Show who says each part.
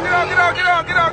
Speaker 1: get out, get out, get out, get down.